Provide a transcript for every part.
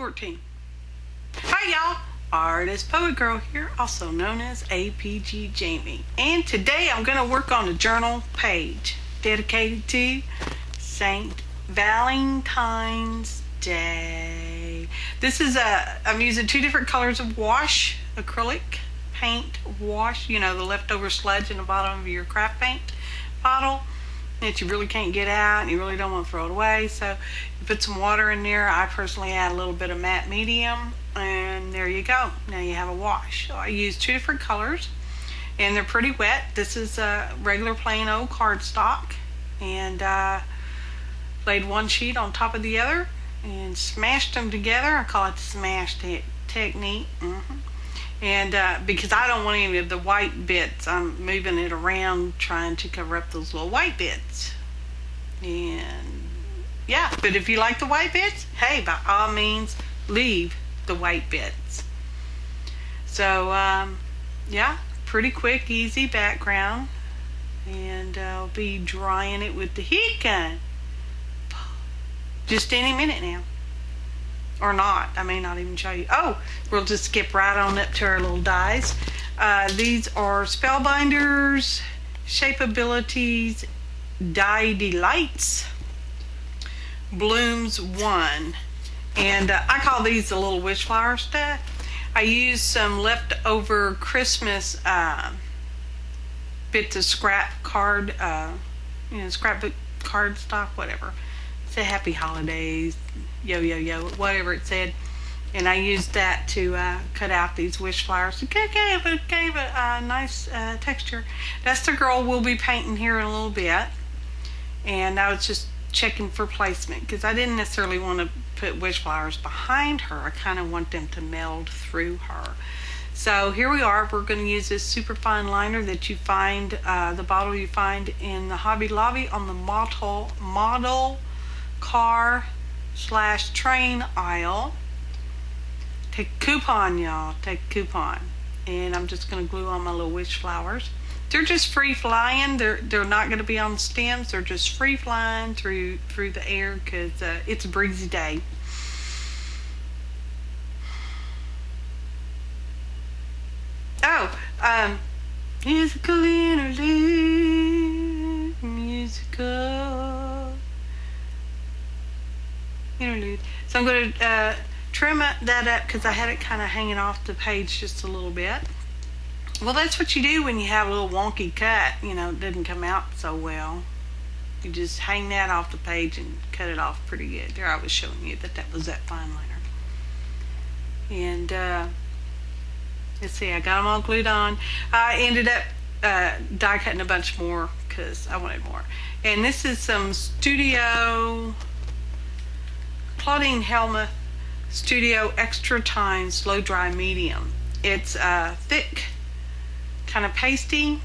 14. Hi, y'all. Artist Poet Girl here, also known as APG Jamie. And today I'm going to work on a journal page dedicated to St. Valentine's Day. This is a, I'm using two different colors of wash, acrylic paint wash, you know, the leftover sludge in the bottom of your craft paint bottle that you really can't get out and you really don't want to throw it away. So you put some water in there. I personally add a little bit of matte medium and there you go. Now you have a wash. So I use two different colors and they're pretty wet. This is a regular plain old cardstock and uh, laid one sheet on top of the other and smashed them together. I call it the smash te technique. Mm -hmm. And uh, because I don't want any of the white bits, I'm moving it around trying to cover up those little white bits. And yeah, but if you like the white bits, hey, by all means, leave the white bits. So, um, yeah, pretty quick, easy background. And I'll be drying it with the heat gun. Just any minute now or not. I may not even show you. Oh, we'll just skip right on up to our little dies. Uh, these are Spellbinders, Shapeabilities, Die Delights, Blooms 1. And uh, I call these the little wish flower stuff. I used some leftover Christmas uh, bits of scrap card, uh, you know, scrapbook card stock, whatever. Happy holidays, yo yo yo, whatever it said. And I used that to uh, cut out these wish flowers. It gave, it gave a, a nice uh, texture. That's the girl we'll be painting here in a little bit. And I was just checking for placement because I didn't necessarily want to put wish flowers behind her. I kind of want them to meld through her. So here we are. We're going to use this super fine liner that you find, uh, the bottle you find in the Hobby Lobby on the model, model car slash train aisle. Take coupon, y'all. Take coupon. And I'm just going to glue on my little wish flowers. They're just free flying. They're they're not going to be on stems. They're just free flying through through the air because uh, it's a breezy day. Oh, um, musical interlude. I'm going to uh, trim that up because I had it kind of hanging off the page just a little bit. Well, that's what you do when you have a little wonky cut, you know, it didn't come out so well. You just hang that off the page and cut it off pretty good. There I was showing you that that was that fine liner. And uh, let's see, I got them all glued on. I ended up uh, die cutting a bunch more because I wanted more. And this is some Studio Claudine Hellmuth Studio Extra Time Slow Dry Medium. It's uh, thick, kind of pasty.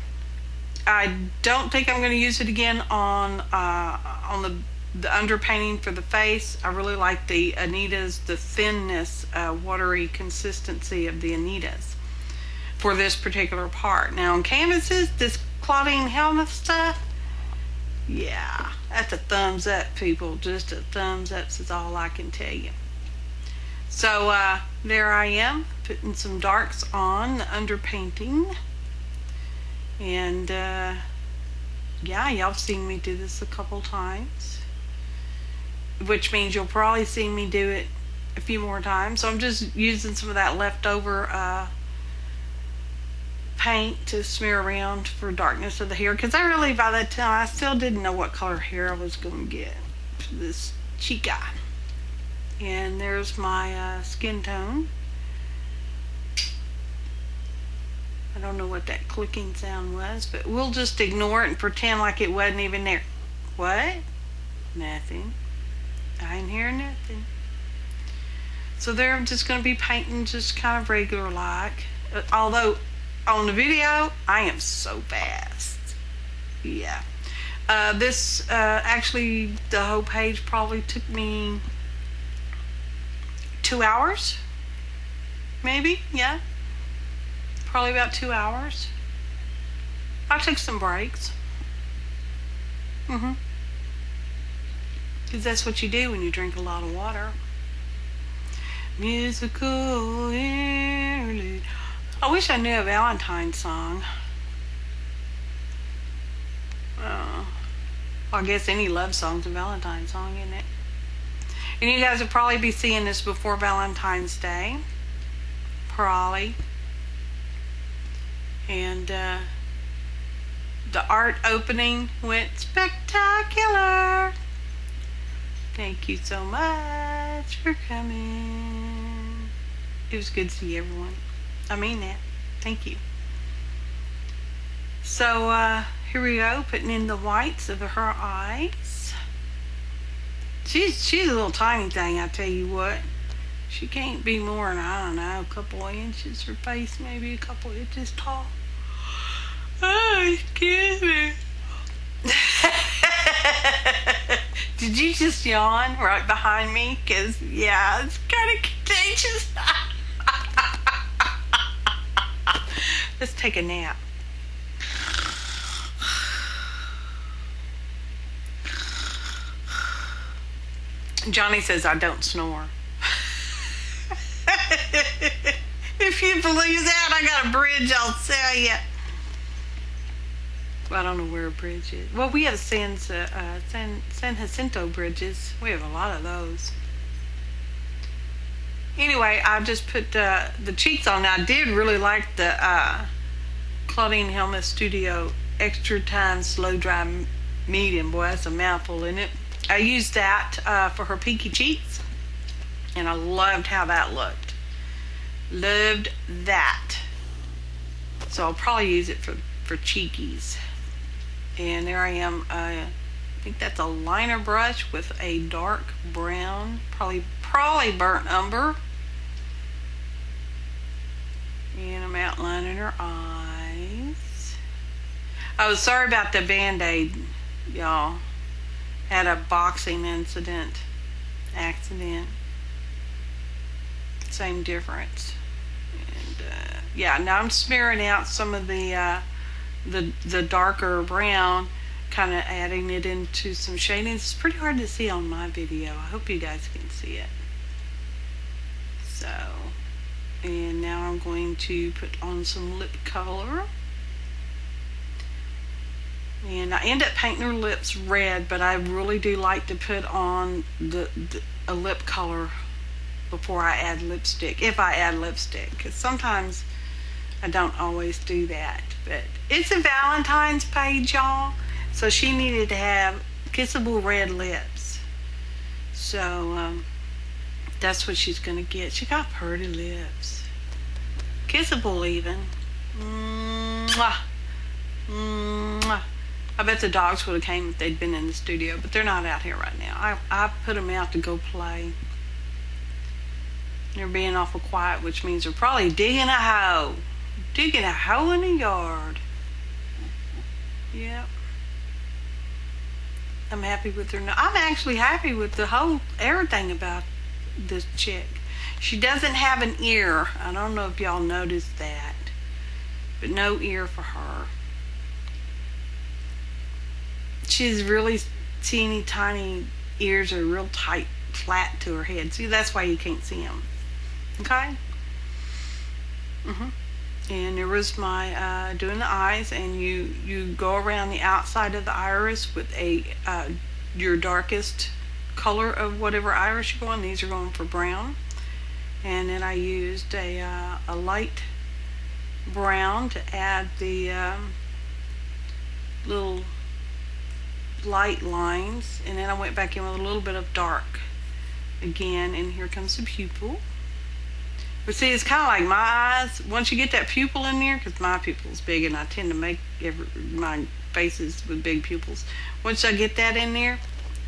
I don't think I'm going to use it again on uh, on the the underpainting for the face. I really like the Anita's, the thinness, uh, watery consistency of the Anita's for this particular part. Now on canvases, this Claudine Hellmuth stuff, yeah, that's a thumbs up, people. Just a thumbs up is all I can tell you. So uh, there I am, putting some darks on the underpainting. And uh, yeah, y'all have seen me do this a couple times. Which means you'll probably see me do it a few more times. So I'm just using some of that leftover uh, paint to smear around for darkness of the hair because I really by that time I still didn't know what color hair I was going to get. For this chica and there's my uh, skin tone. I don't know what that clicking sound was but we'll just ignore it and pretend like it wasn't even there. What? Nothing. I didn't hear nothing. So there I'm just going to be painting just kind of regular like uh, although on the video, I am so fast. Yeah. Uh, this, uh, actually, the whole page probably took me two hours. Maybe, yeah. Probably about two hours. I took some breaks. Mm-hmm. Because that's what you do when you drink a lot of water. musical interlude. I wish I knew a Valentine song. Well, I guess any love song's a Valentine song, isn't it? And you guys will probably be seeing this before Valentine's Day. Probably. And uh, the art opening went spectacular. Thank you so much for coming. It was good to see everyone. I mean that. Thank you. So uh, here we go, putting in the whites of her eyes. She's she's a little tiny thing, I tell you what. She can't be more than I don't know, a couple inches. Her face maybe a couple inches tall. Oh, excuse me. Did you just yawn right behind me? Because, yeah, it's kind of contagious. Let's take a nap. Johnny says I don't snore. if you believe that, I got a bridge I'll sell you. I don't know where a bridge is. Well, we have San, uh, San, San Jacinto bridges. We have a lot of those. Anyway, I just put uh, the cheeks on. I did really like the uh, Claudine Hellmuth Studio Extra Time Slow Dry Medium. Boy, that's a mouthful, isn't it? I used that uh, for her pinky cheeks, and I loved how that looked. Loved that. So I'll probably use it for, for cheekies. And there I am. Uh, I think that's a liner brush with a dark brown, probably probably burnt umber. And I'm outlining her eyes. Was sorry about the band-aid, y'all. Had a boxing incident, accident. Same difference. And uh, yeah, now I'm smearing out some of the uh, the the darker brown kind of adding it into some shadings it's pretty hard to see on my video I hope you guys can see it so and now I'm going to put on some lip color and I end up painting her lips red but I really do like to put on the, the a lip color before I add lipstick if I add lipstick because sometimes I don't always do that but it's a Valentine's page, y'all. So she needed to have kissable red lips. So um, that's what she's going to get. She got pretty lips. Kissable even. Mwah. Mwah. I bet the dogs would have came if they'd been in the studio, but they're not out here right now. I, I put them out to go play. They're being awful quiet, which means they're probably digging a hole. Digging a hole in the yard. Yep. I'm happy with her. I'm actually happy with the whole everything about this chick. She doesn't have an ear. I don't know if y'all noticed that, but no ear for her. She's really teeny tiny ears are real tight, flat to her head. See, that's why you can't see them. Okay. Mhm and there was my uh, doing the eyes and you you go around the outside of the iris with a uh, your darkest color of whatever iris you're going these are going for brown and then I used a, uh, a light brown to add the um, little light lines and then I went back in with a little bit of dark again and here comes the pupil but see, it's kind of like my eyes. Once you get that pupil in there, because my pupil is big and I tend to make every, my faces with big pupils. Once I get that in there,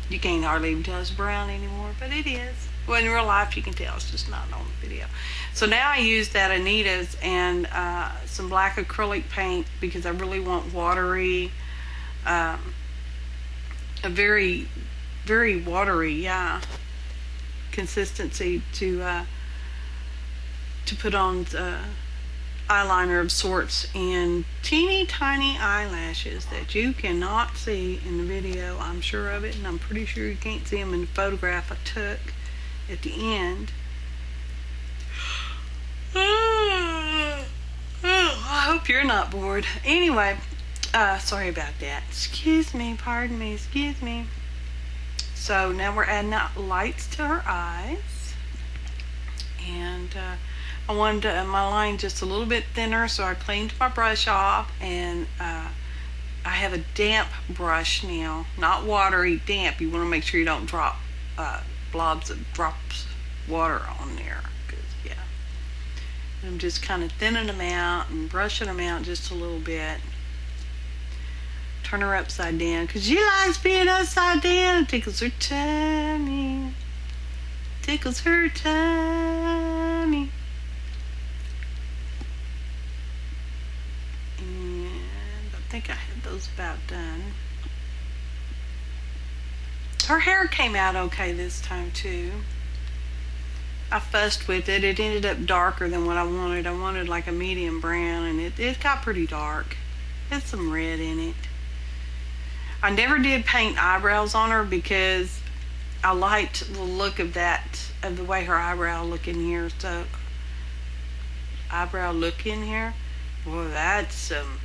you can't hardly even tell it's brown anymore, but it is. Well, in real life, you can tell. It's just not on the video. So now I use that Anita's and uh, some black acrylic paint because I really want watery, um, a very, very watery, yeah, consistency to uh, to put on the eyeliner of sorts and teeny tiny eyelashes that you cannot see in the video. I'm sure of it and I'm pretty sure you can't see them in the photograph I took at the end. Oh, I hope you're not bored. Anyway, uh, sorry about that. Excuse me, pardon me, excuse me. So now we're adding out lights to her eyes. And uh, I wanted to, my line just a little bit thinner, so I cleaned my brush off and uh, I have a damp brush now, not watery, damp. You want to make sure you don't drop uh, blobs of drops water on there. Cause, yeah. I'm just kind of thinning them out and brushing them out just a little bit. Turn her upside down because she likes being upside down. It tickles her tummy. Tickles her tummy. And I had those about done. Her hair came out okay this time too. I fussed with it. It ended up darker than what I wanted. I wanted like a medium brown and it, it got pretty dark. There's some red in it. I never did paint eyebrows on her because I liked the look of that, of the way her eyebrow look in here. So, eyebrow look in here. Boy, that's, um,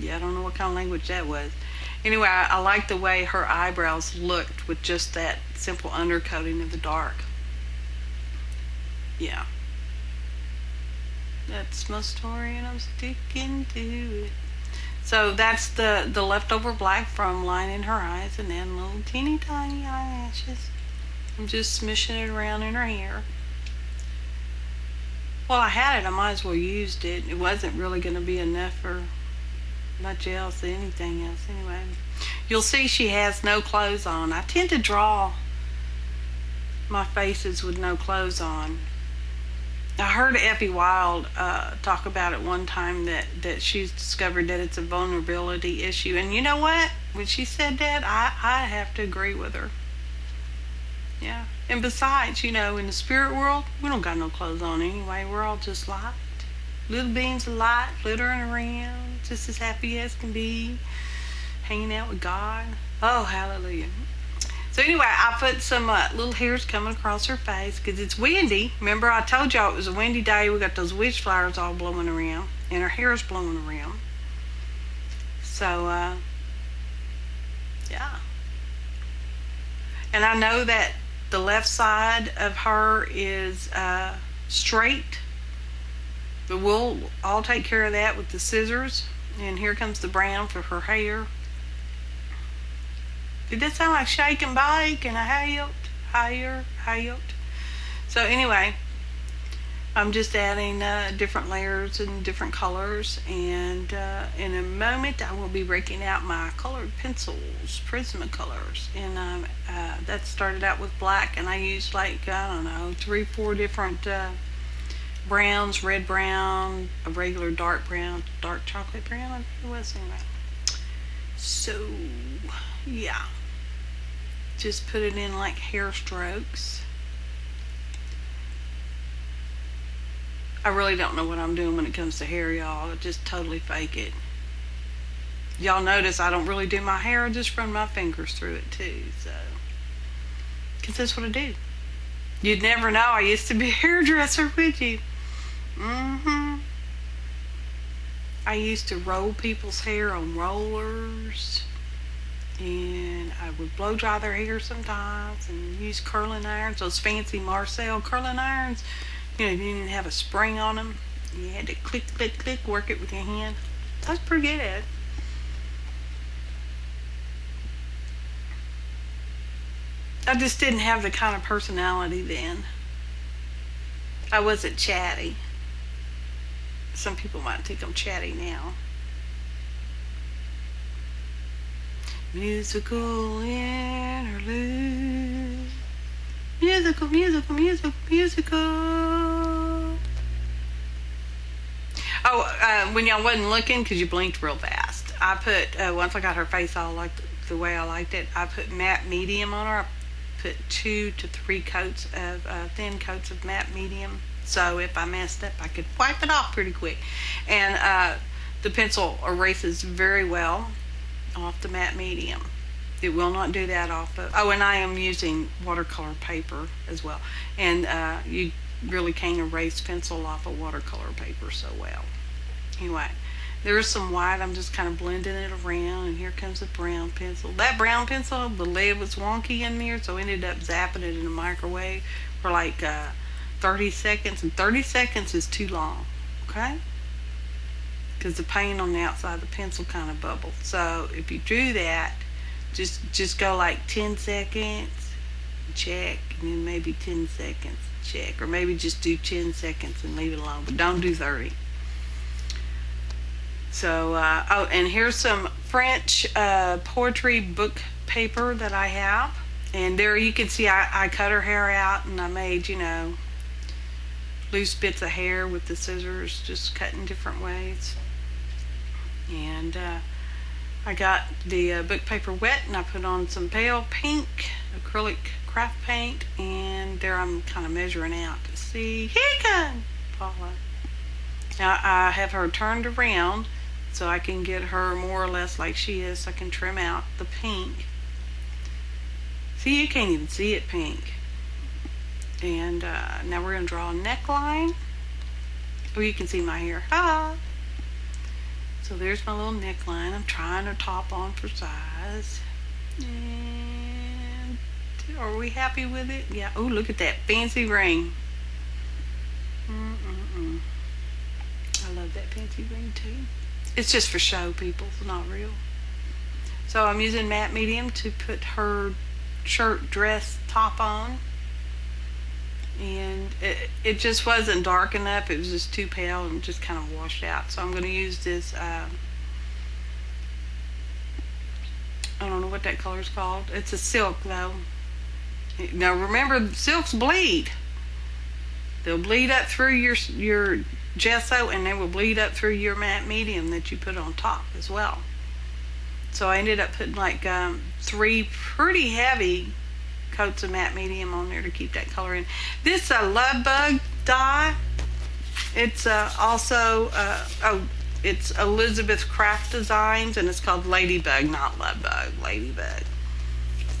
yeah, I don't know what kind of language that was. Anyway, I, I like the way her eyebrows looked with just that simple undercoating of the dark. Yeah. That's my story and I'm sticking to it. So that's the, the leftover black from lining her eyes and then little teeny tiny eyelashes. I'm just smishing it around in her hair. Well, I had it. I might as well used it. It wasn't really going to be enough for much else, anything else. Anyway, you'll see she has no clothes on. I tend to draw my faces with no clothes on. I heard Effy Wild uh, talk about it one time that, that she's discovered that it's a vulnerability issue. And you know what? When she said that, I, I have to agree with her. Yeah. And besides, you know, in the spirit world, we don't got no clothes on anyway. We're all just light. Little Bean's a light flittering around, just as happy as can be, hanging out with God. Oh, hallelujah. So anyway, I put some uh, little hairs coming across her face because it's windy. Remember, I told y'all it was a windy day. We got those witch flowers all blowing around, and her hair's blowing around. So, uh, yeah. And I know that the left side of her is uh, straight, but we'll all take care of that with the scissors. And here comes the brown for her hair. Did that sound like shake and bake and a helped, higher, helped? So anyway, I'm just adding uh, different layers and different colors and uh, in a moment I will be breaking out my colored pencils, Prismacolors and um, uh, that started out with black and I used like, I don't know, three, four different uh, browns, red brown, a regular dark brown, dark chocolate brown, I think it was anyway. So, yeah just put it in like hair strokes. I really don't know what I'm doing when it comes to hair, y'all. I just totally fake it. Y'all notice I don't really do my hair. I just run my fingers through it too. So, because that's what I do. You'd never know I used to be a hairdresser, would you? Mm-hmm. I used to roll people's hair on rollers and I would blow dry their hair sometimes and use curling irons, those fancy Marcel curling irons. You know, you didn't have a spring on them. You had to click, click, click, work it with your hand. I was pretty good at it. I just didn't have the kind of personality then. I wasn't chatty. Some people might think I'm chatty now. Musical interlude. Musical, musical, musical, musical. Oh, uh, when y'all wasn't looking, because you blinked real fast, I put, uh, once I got her face all like the, way I liked it, I put matte medium on her. I put two to three coats of, uh, thin coats of matte medium. So if I messed up, I could wipe it off pretty quick. And uh, the pencil erases very well off the matte medium. It will not do that off of, oh, and I am using watercolor paper as well. And uh, you really can't erase pencil off of watercolor paper so well. Anyway, there's some white. I'm just kind of blending it around, and here comes the brown pencil. That brown pencil, the lead was wonky in there, so I ended up zapping it in the microwave for like uh, 30 seconds, and 30 seconds is too long, okay? Because the paint on the outside of the pencil kind of bubbled. So if you do that, just just go like 10 seconds, check, and then maybe 10 seconds, check, or maybe just do 10 seconds and leave it alone, but don't do 30. So, uh, oh, and here's some French uh, poetry book paper that I have. And there you can see I, I cut her hair out and I made, you know, loose bits of hair with the scissors, just cutting different ways. And uh, I got the uh, book paper wet and I put on some pale pink acrylic craft paint. And there I'm kind of measuring out to see. Here you come, Paula. Now I have her turned around so I can get her more or less like she is. So I can trim out the pink. See, you can't even see it pink. And uh, now we're going to draw a neckline. Oh, you can see my hair. Ha! So there's my little neckline. I'm trying to top on for size. And are we happy with it? Yeah. Oh, look at that fancy ring. Mm-mm-mm. I love that fancy ring too. It's just for show, people. It's not real. So I'm using matte medium to put her shirt, dress, top on. And it, it just wasn't dark enough. It was just too pale and just kind of washed out. So I'm going to use this, uh, I don't know what that color is called. It's a silk though. Now remember, silks bleed. They'll bleed up through your your gesso and they will bleed up through your matte medium that you put on top as well. So I ended up putting like um, three pretty heavy coats of matte medium on there to keep that color in. This uh, Love Bug die, it's uh, also, uh, oh, it's Elizabeth Craft Designs and it's called Ladybug, not Love Bug, Ladybug.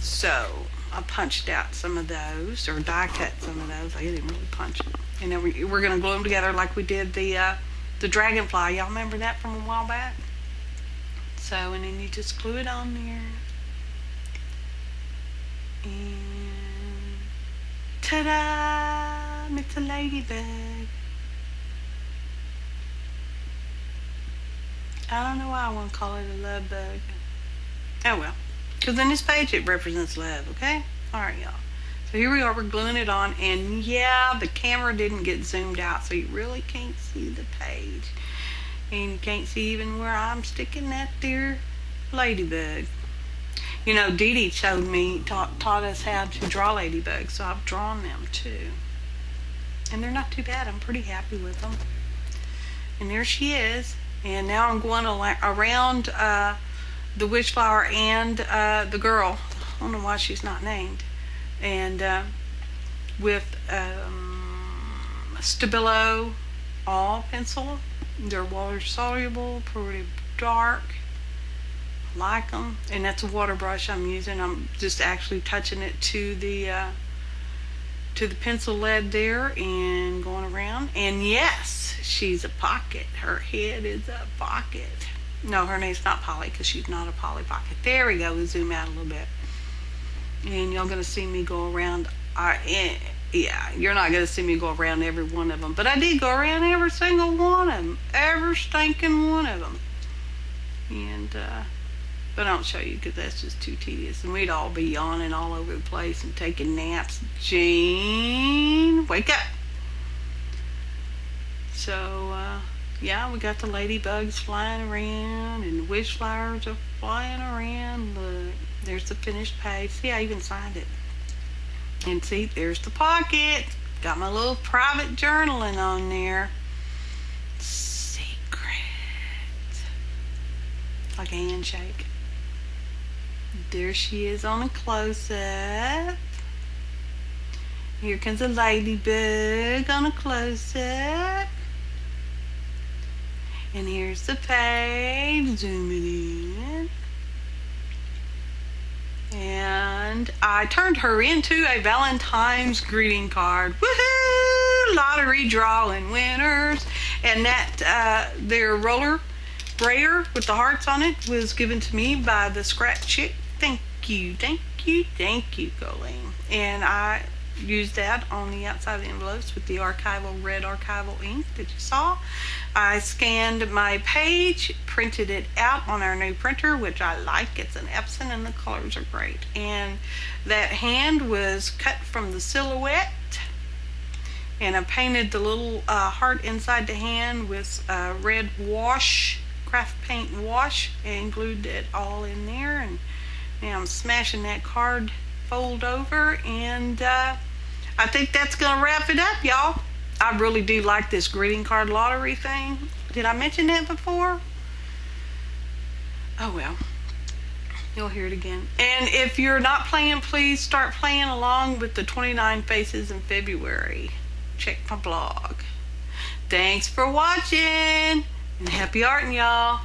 So I punched out some of those or die cut some of those. I didn't really punch them. And then we, we're going to glue them together like we did the, uh, the dragonfly. Y'all remember that from a while back? So, and then you just glue it on there. And ta-da! It's a ladybug. I don't know why I want to call it a love bug. Oh well. Because in this page it represents love, okay? Alright, y'all. So here we are, we're gluing it on, and yeah, the camera didn't get zoomed out, so you really can't see the page. And you can't see even where I'm sticking that there ladybug. You know, Dee Dee showed me, taught, taught us how to draw ladybugs, so I've drawn them too. And they're not too bad, I'm pretty happy with them. And there she is. And now I'm going around uh, the witchflower and uh, the girl. I don't know why she's not named. And uh, with um, Stabilo all pencil they're water soluble, pretty dark. Like them, and that's a water brush I'm using. I'm just actually touching it to the uh, to the pencil lead there and going around. And yes, she's a pocket. Her head is a pocket. No, her name's not Polly because she's not a Polly Pocket. There we go. We zoom out a little bit, and y'all gonna see me go around. I yeah, you're not to see me go around every one of them. But I did go around every single one of them. Every stinking one of them. And, uh, but I don't show you because that's just too tedious. And we'd all be yawning all over the place and taking naps. Jean, wake up. So, uh, yeah, we got the ladybugs flying around and the wish flowers are flying around. Look, there's the finished page. See, I even signed it. And see, there's the pocket. Got my little private journaling on there. Secret. Like a handshake. There she is on a close-up. Here comes a ladybug on a close-up. And here's the page. Zoom it in. And I turned her into a Valentine's greeting card. Woohoo! lottery drawing winners. And that, uh, their roller brayer with the hearts on it was given to me by the Scratch Chick. Thank you, thank you, thank you, Colleen. And I used that on the outside of the envelopes with the archival red archival ink that you saw. I scanned my page, printed it out on our new printer, which I like. It's an Epson and the colors are great. And that hand was cut from the silhouette. And I painted the little uh, heart inside the hand with uh, red wash, craft paint wash, and glued it all in there. And now I'm smashing that card fold over and uh, I think that's gonna wrap it up y'all. I really do like this greeting card lottery thing. Did I mention that before? Oh well. You'll hear it again. And if you're not playing please start playing along with the 29 faces in February. Check my blog. Thanks for watching and happy arting y'all